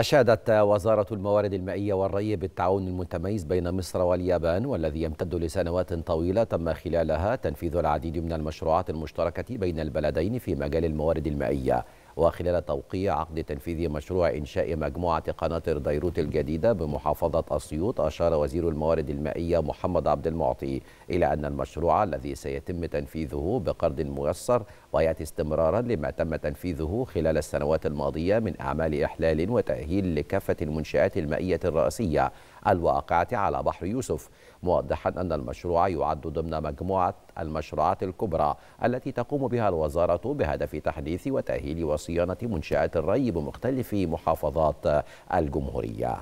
أشادت وزارة الموارد المائية والري بالتعاون المتميز بين مصر واليابان والذي يمتد لسنوات طويلة تم خلالها تنفيذ العديد من المشروعات المشتركة بين البلدين في مجال الموارد المائية. وخلال توقيع عقد تنفيذ مشروع إنشاء مجموعة قناطر ديروت الجديدة بمحافظة أسيوط أشار وزير الموارد المائية محمد عبد المعطي إلى أن المشروع الذي سيتم تنفيذه بقرض ميسر ويأتي استمرارا لما تم تنفيذه خلال السنوات الماضية من أعمال إحلال وتأهيل لكافة المنشآت المائية الرئيسية. الواقعة على بحر يوسف موضحا أن المشروع يعد ضمن مجموعة المشروعات الكبرى التي تقوم بها الوزارة بهدف تحديث وتأهيل وصيانة منشآت الري بمختلف محافظات الجمهورية.